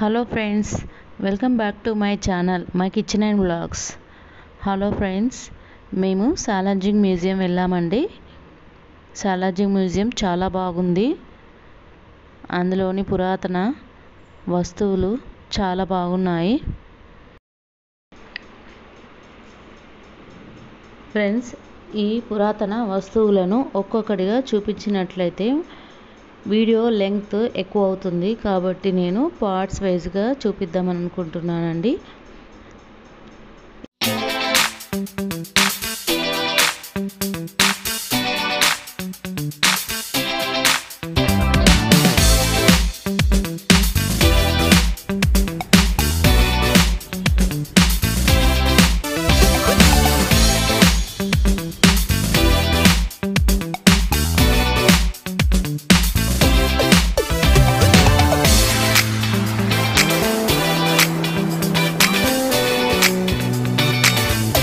Hello friends welcome back to my channel my kitchen and blogs hello friends మేము Salar Jung museum వెళ్ళామండి. Salar Jung museum చాలా బాగుంది. అందులోని పురాతన వస్తువులు చాలా బాగున్నాయి. ఫ్రెండ్స్ ఈ పురాతన వస్తువులను ఒక్కొక్కటిగా చూపించినట్లయితే వీడియో లెంగ్త్ ఎక్కువ అవుతుంది కాబట్టి నేను పార్ట్స్ వైజ్గా చూపిద్దామని అనుకుంటున్నానండి.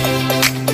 Thank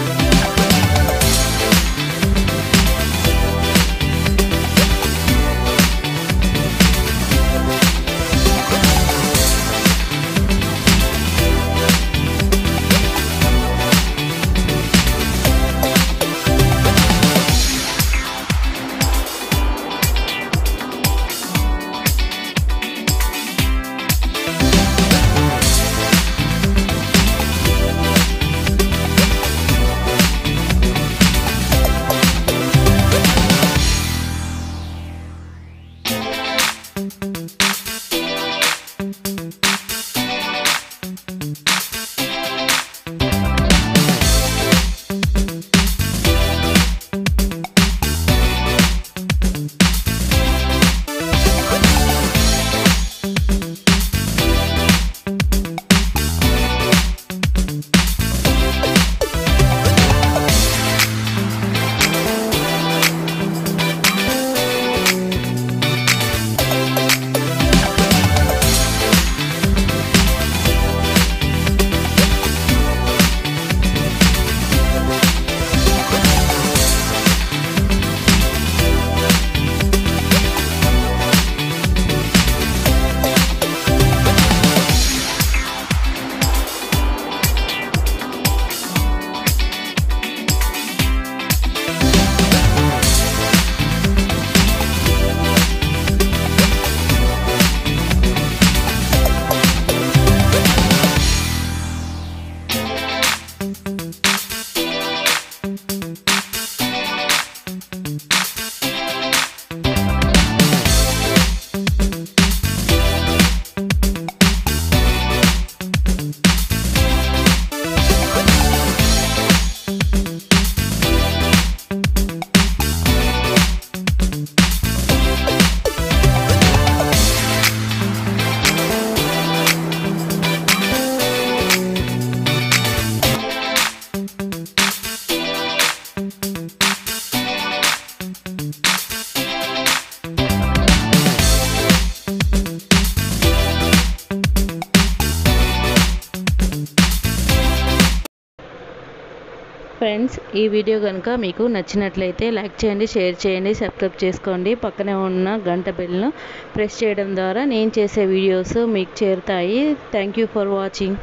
ఫ్రెండ్స్ ఈ వీడియో కనుక మీకు నచ్చినట్లయితే లైక్ చేయండి షేర్ చేయండి సబ్స్క్రైబ్ చేసుకోండి. పక్కనే ఉన్న గంట బెల్ను ప్రెస్ చేయడం ద్వారా నేను చేసే వీడియోస్ మీకు చేరుతాయి. Thank you for watching.